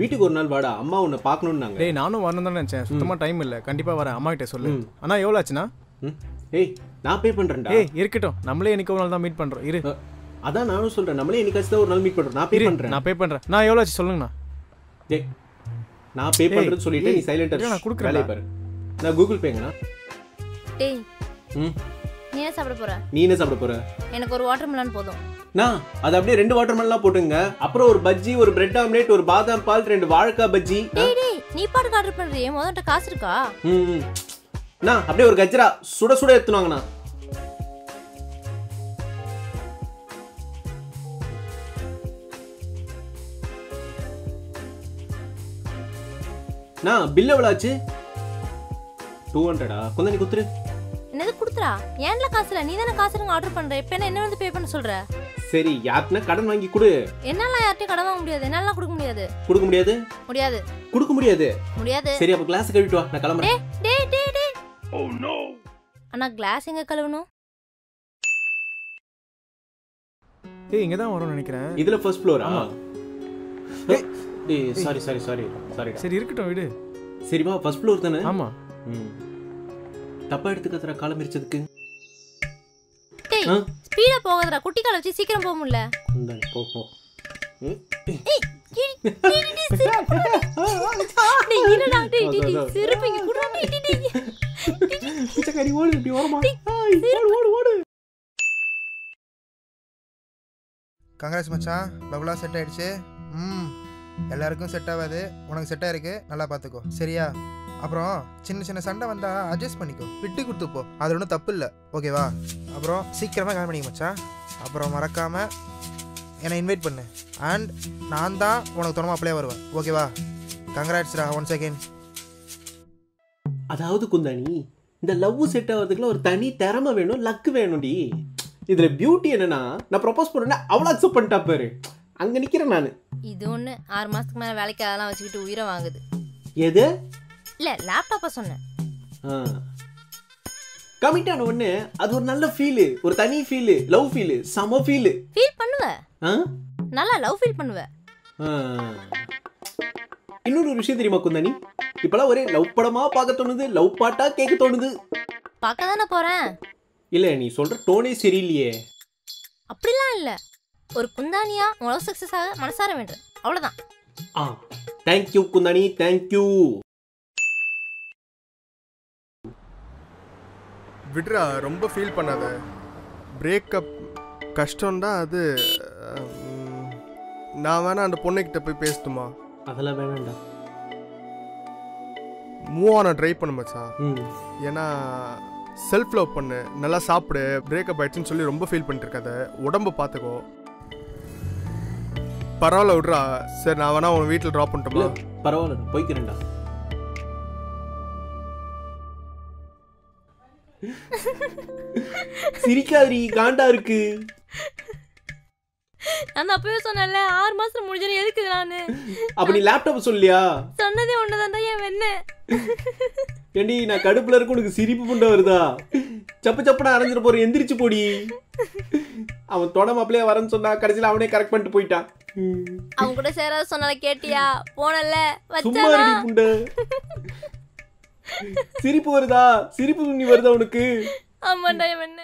வீட்டுக்கு ஒரு நாள் வாடா அம்மா உன்னை பார்க்கணும்னாங்க. டேய் நானும் வரணும் தான் நினச்சேன். சுத்தமாக டைம் இல்லை. கண்டிப்பாக வரேன். அம்மா கிட்ட சொல்லு. அண்ணா எவ்வளோ ஆச்சுண்ணா? ம். ஏய் நான் பே பண்றேன்டா. ஏய் இருக்கட்டும். நம்மளே எனக்கு ஒரு நாள் தான் மீட் பண்ணுறோம் இரு. அதான் நானும் சொல்றேன். நம்மளே என்னைக்காச்சும் தான் ஒரு நாள் மீட் பண்றோம். நான் பே இரு பண்றேன். நான் பே பண்ணுறேன் நான் எவ்வளோ ஆச்சு சொல்லுங்கண்ணா. டேய் நான் பே பண்றேன்னு சொல்லிட்டு நீ சைலண்டா இல்ல, நான் கொடுக்குறேன்டா. வேலையை பாரு. நான் கூகுள் பேங்கண்ணா டேய். ம். நீ என்ன சாப்பிட போற? நீ என்ன சாப்பிட போற? எனக்கு ஒரு வாட்டர் மிலான் போதும். நான் அது அப்படியே ரெண்டு வாட்டர் மெல்லாம் போட்டுங்க. அப்புறம் ஒரு பஜ்ஜி ஒரு பிரெட் ஆம்லேட் ஒரு பாதாம் பால் ரெண்டு வாழைக்காய் பஜ்ஜி டேய் டேய் நீ பாட்டுக்கு ஆர்டர் பண்றியே முதல்ல காசு இருக்கா? ம். நான் அப்படியே ஒரு கஜ்ரா சுட சுட எடுத்துனாங்கண்ணா நான் பில் எவ்வளோ ஆச்சு? டூ ஹண்ட்ரடா கொஞ்சம் நீ குத்துரு. என்னது கொடுத்துறா? ஏன்ல காசு இல்ல நீ தானே காசு இருங்க ஆர்டர் பண்ற. இப்ப என்ன என்ன வந்து பே பண்ண சொல்ற? சரி யாருக்குன்னா கடன் வாங்கி கொடு. என்னால யார்ட்டையும் கடன் வாங்க முடியாது. என்னால கொடுக்க முடியாது. கொடுக்க முடியாது? முடியாது. கொடுக்க முடியாது? முடியாது. சரி அப்ப கிளாஸ் கழிட்டு வா. நான் கிளம்புறேன். டேய் டேய் டேய் அண்ணா கிளாஸ் எங்க கழுவணும்? ஏய் இங்கே தான் வரும்னு நினைக்கிறேன். இதுல ஃபர்ஸ்ட் ஃப்ளோரா ஆமா. டேய் சாரி சாரி சாரி சாரி சரி இருக்கட்டும் விடு. சரி வா ஃபர்ஸ்ட் ஃப்ளோர் தானே? ஆமாம் ம். தப்பா எடுத்துக்கத்துற காலம் இருச்சதுக்கு டேய்? ஸ்பீடா போகாதடா குட்டி கால வச்சு சீக்கிரம் போக முடியல. போ போ. பிச்சைக்காரி ஓடு இப்படி ஓரமா ஆய், ஓடு ஓடு ஓடு. கங்க்ராஸ் மச்சான். லவ்லாம் செட் ஆயிடுச்சு. ம் எல்லாருக்கும் செட் ஆகாது. உனக்கு செட் ஆயிருக்கு நல்லா பார்த்துக்கோ சரியா? அப்புறம் சின்ன சின்ன சண்டை வந்தா அட்ஜஸ்ட் பண்ணிக்கோ. விட்டு கொடுத்து போ அது ஒன்றும் தப்பு இல்லை. ஓகேவா அப்புறம் சீக்கிரமாக கல்யாணம் பண்ணிக்க மச்சான் அப்புறம் மறக்காம என்னை இன்வைட் பண்ணு. அண்ட் நான் தான் உனக்கு துணமா அப்ளை வருவேன். ஓகேவா கங்க்ராட்ஸ்டா ஒன் செகண்ட் அதாவது குந்தாணி இந்த லவ் செட் ஆகிறதுக்குலாம் ஒரு தனி திறமை வேணும் லக்கு வேணும்டி. இதுல பியூட்டி என்னன்னா நான் ப்ரொபோஸ் பண்ணேன்னா அவ்வளோ அக்செப்ட் பண்ணிட்டா பாரு. அங்க நிக்கிறேன் நான். இது ஒண்ணு ஆறு மாசத்துக்கு மேல வேலைக்கு அதெல்லாம் வச்சுக்கிட்டு உயிரை வாங்குது. எது? இல்ல லேப்டாப்ப சொன்னேன். கமிட் ஆன உடனே அது ஒரு நல்ல ஃபீலு ஒரு தனி ஃபீலு லவ் ஃபீலு செம ஃபீலு ஃபீல் பண்ணுவ? நல்லா லவ் ஃபீல் பண்ணுவ. இன்னொரு ஒரு விஷயம் தெரியுமா குந்தாணி இப்பெல்லாம் ஒரே லவ் படமா பார்க்க தோணுது லவ் பாட்டா கேட்க தோணுது. பார்க்க தானே போறேன்? இல்ல நீ சொல்ற டோனே சரியில்லையே. அப்படிலாம் இல்ல. ஒரு குந்தானியா உலக சக்சஸ் ஆக மனசார வேண்டும். அவ்வளவுதான். ஆ. தேங்க்யூ குந்தாணி தேங்க்யூ விட்ரா ரொம்ப ஃபீல் பண்ணாத. பிரேக்கப் கஷ்டம்தான் அது. நான் வேணா அந்த பொண்ணுக்கிட்ட போய் பேசட்டுமா? அதெல்லாம் வேணாம்டா. மூவ் ஆன ட்ரை பண்ண மச்சான் ம். ஏன்னா செல்ஃப் லவ் பண்ணு நல்லா சாப்பிடு பிரேக்கப் ஆயிடுச்சுன்னு சொல்லி ரொம்ப ஃபீல் பண்ணிட்டு இருக்காத உடம்ப பார்த்துக்கோ. பரவாயில்ல விட்றா. சரி நான் வேணா உன் வீட்டில் ட்ராப் இல்ல பண்ணட்டுமா பரவாயில்ல போய்க்கிறேன்டா. சிரிக்காதீ காண்டா இருக்கு. நான் அப்பவே சொன்னேன்ல ஆறு மாசம் முடிஞ்சது எதுக்கு நானு? அப்ப நீ லேப்டாப் சொல்லியா? சொன்னதே ஒண்ணுதான் என் வெண்ண. ஏண்டி நான் கடுப்புல இருக்க உனக்கு சிரிப்பு புண்டை வருதா? சப்பு சப்புனா அரைஞ்சிட போற எந்திரிச்சு போடி. அவன் தொட மாப்பிளையா வரேன்னு சொன்னா கடைசியில அவனே கரெக்ட் பண்ணிட்டு போயிட்டான். அவங்க கூட சேராத சொன்னால கேட்டியா? போனல சும்மா வச்சானா? சிரிப்பு வருதா? சிரிப்பு துணி வருதா உனக்கு? ஆமாண்டா என்ன?